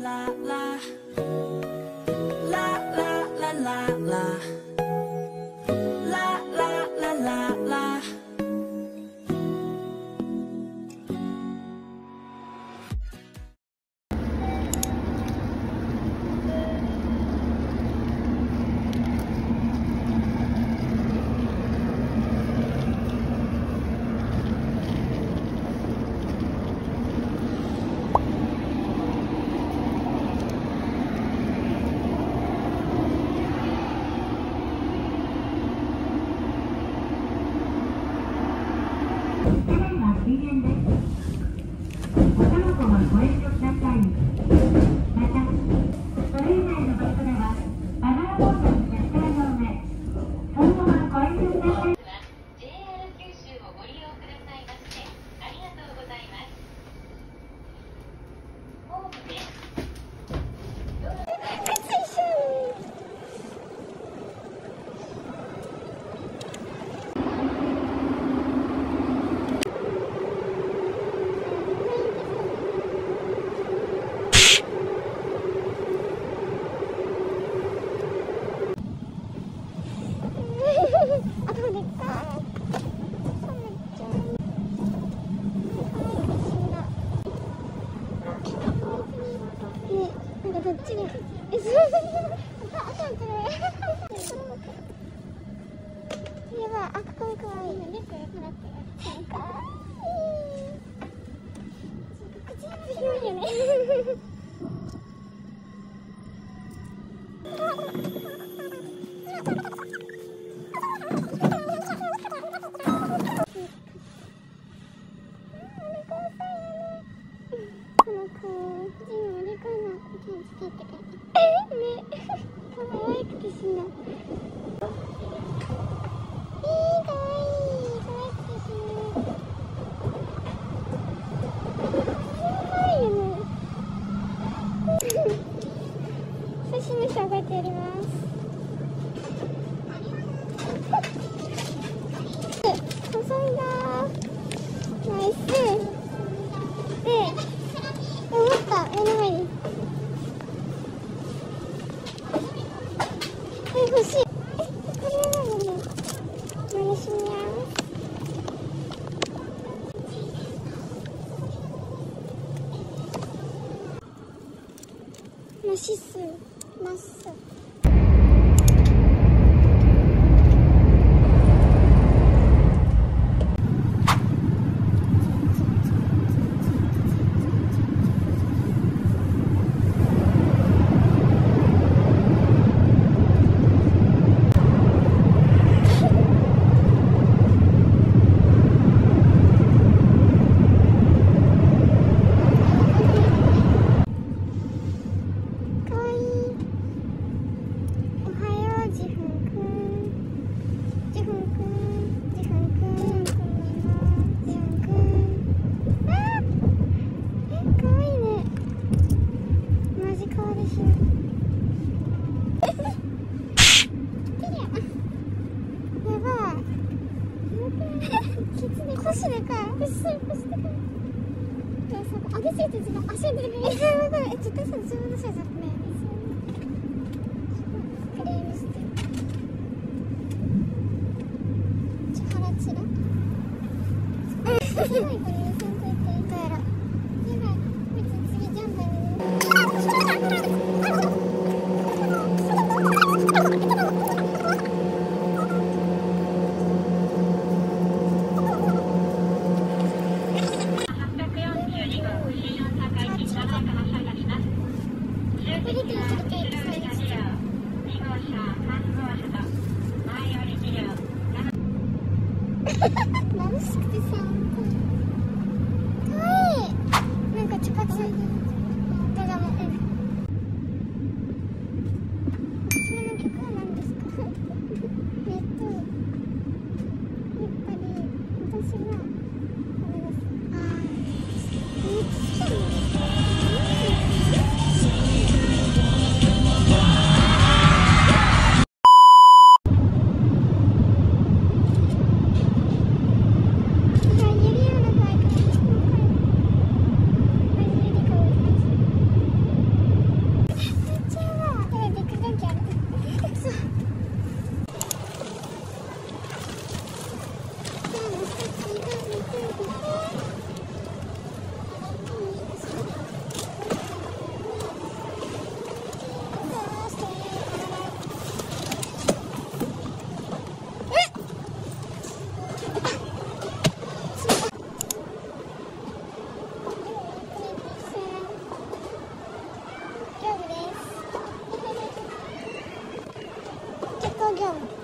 la la. 便です。男の子のご遠慮ください。Nossa. プしてるプしてくれで上げすぎて自分足出るえ絶対さ自分のせいじゃね样。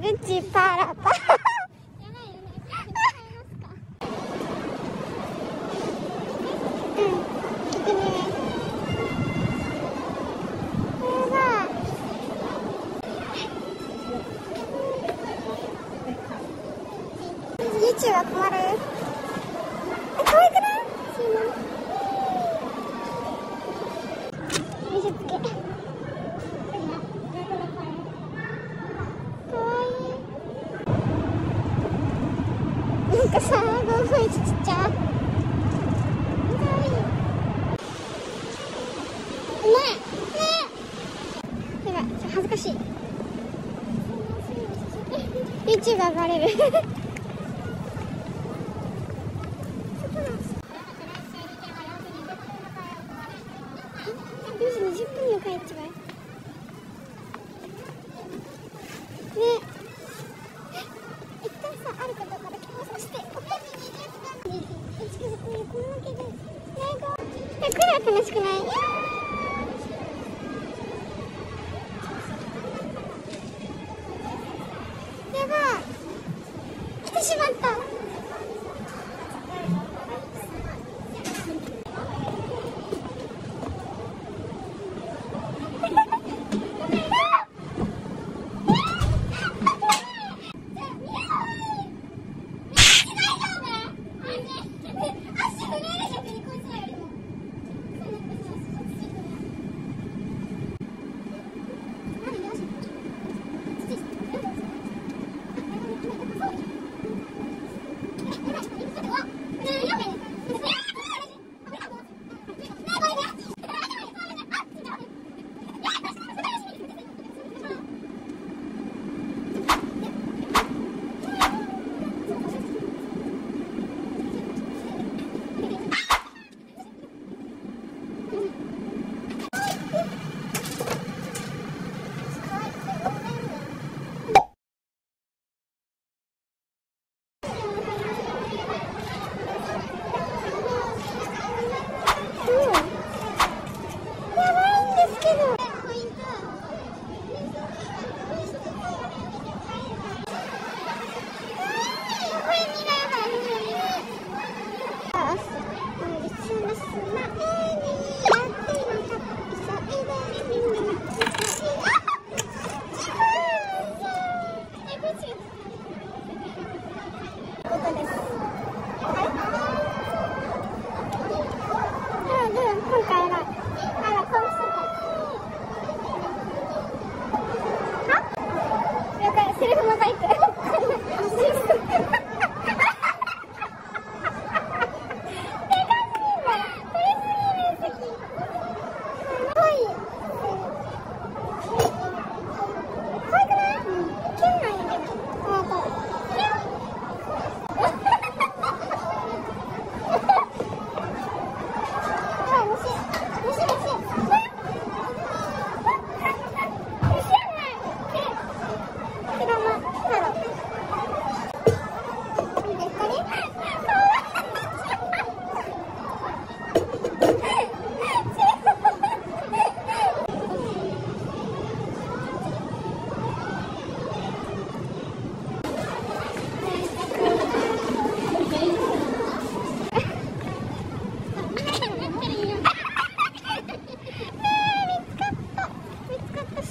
Gucci 跟三哥混一起去楽しくない？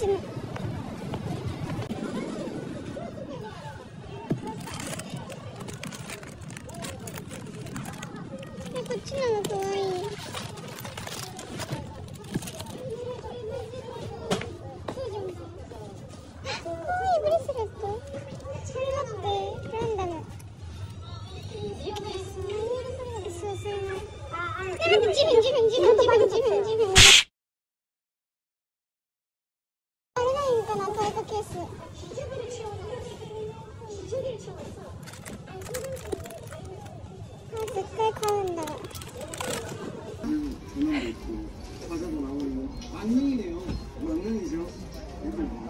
can 과자도 나오고 만능이네요. 만능이죠. 예쁩니다.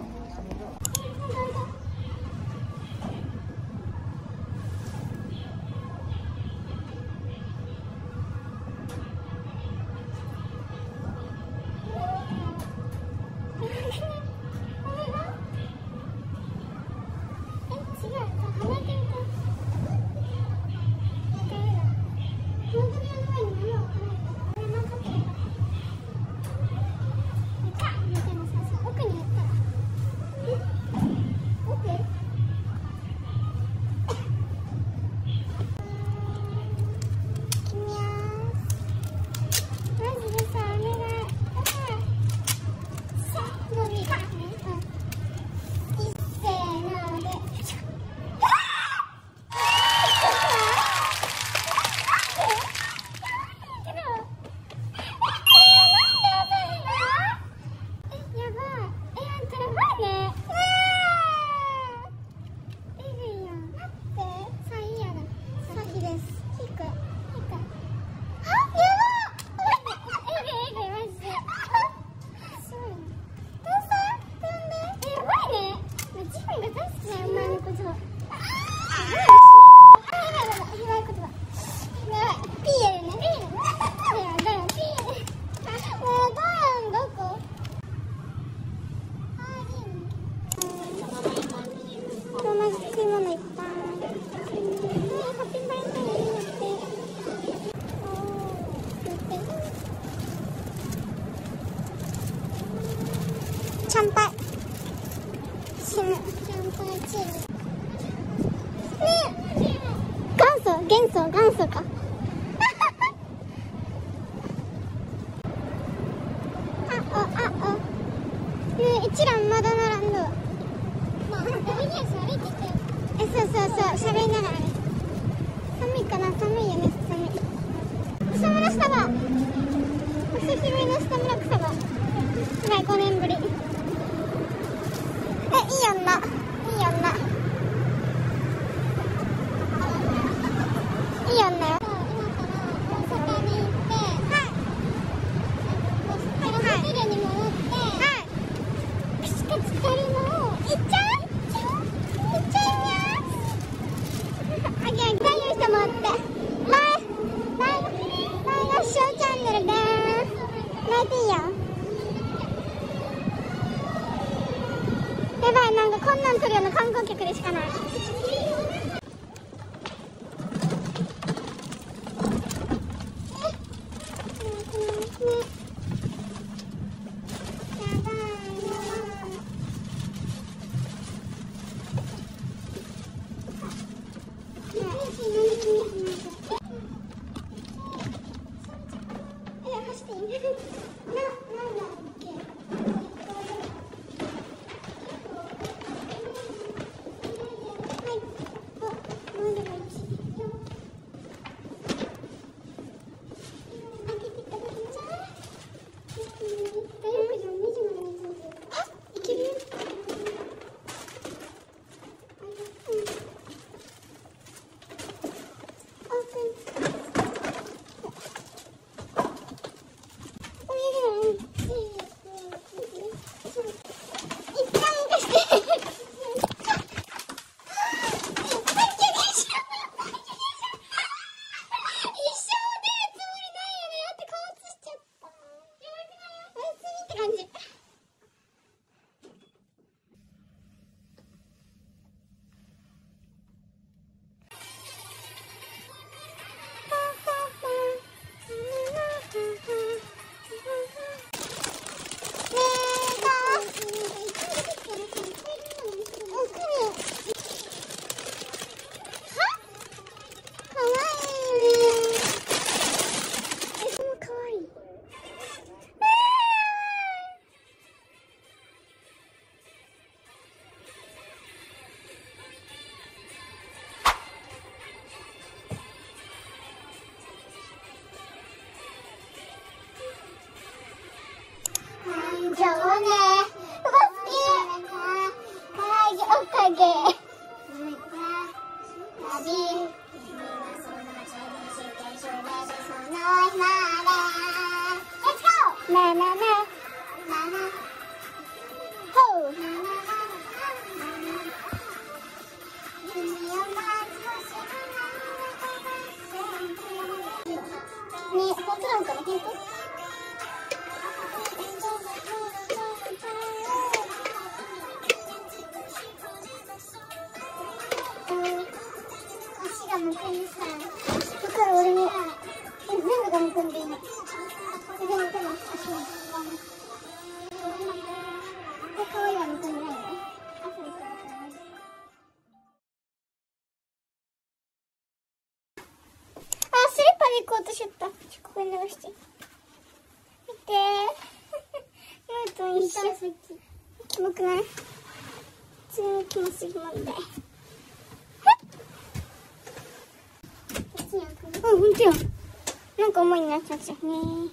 そうそうそう喋りながらね寒いかな寒いよね寒い。草むら下だ久しぶりの草む草だ以来5年ぶり。こんなん撮るような観光客でしかない。la la la スリッパで行こうとしちゃった。ここにして。見てー。と一緒。キモくない？次キモすぎ。うん、ほんとよ。なんか重いなちっね。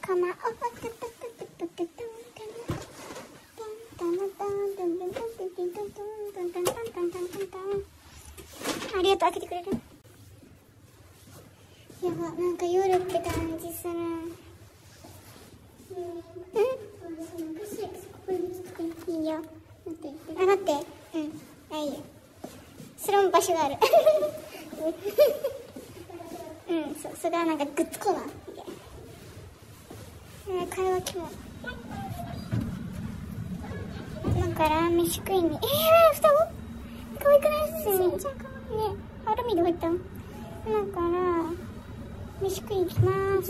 か、おばたたたたたたた。ありがとう、開けてくれるやば、なんか夜って感じする。うんいいよ。あ、待って。うん。あ、いいよ。それも場所がある。うん、そ、それはなんかグッズコーナー。えー、会話キモ。だから、飯食いに。えー、双子？可愛くない？っすね。ね、アルミどこ行ったの？だから、飯食い行きます。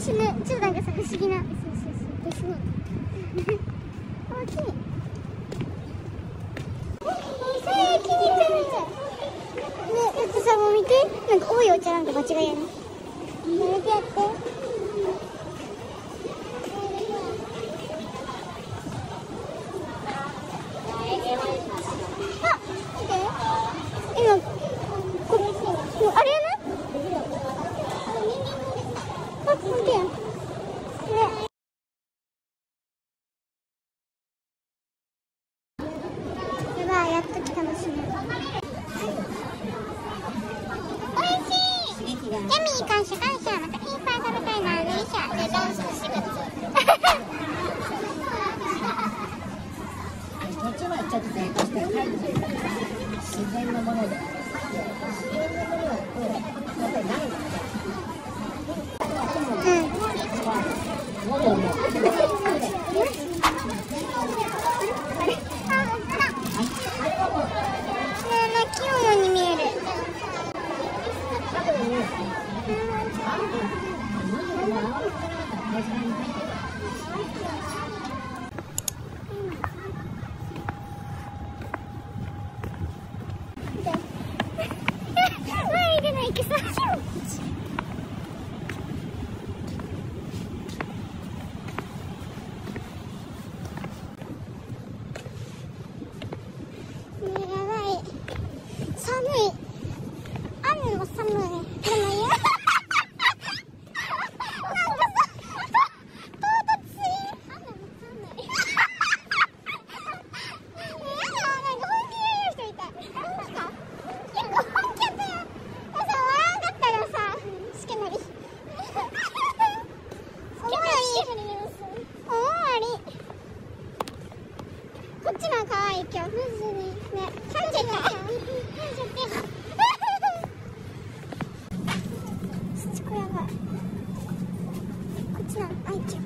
死ぬ。ちょっとなんかさ、不思議な。そうそうそう。です。ごい。大きい。えー、気に入ってる。ね、だってさ、もう見て。なんか多いお茶なんか間違いやね。やめてやって。途中までちょっと抵抗して帰ってくる自然のもので自然のものだとやっぱりないのでうんものをもうキモモに見える。前出ないけさ。ねやばい。寒い。雨も寒い。でもいいや。なんかさ、唐突すぎる。雨も寒い。やだ、なんか本気で言う人いた。なんか、結構本気やったよ。さ、笑わんかったらさ、しけなり。おもろい。おもろい。こっちの方が可愛い今日。マジで。ね、噛んじゃった。噛んじゃって。すちこやばい。こ知らん、愛ちゃん。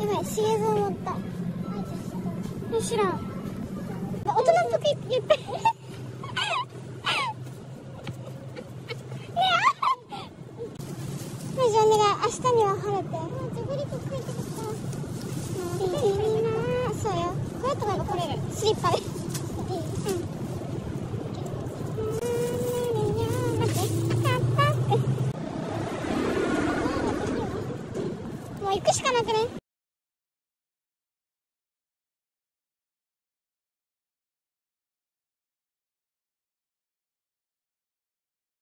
やばい、しげぞ思った。え、知らん。大人っぽく言って。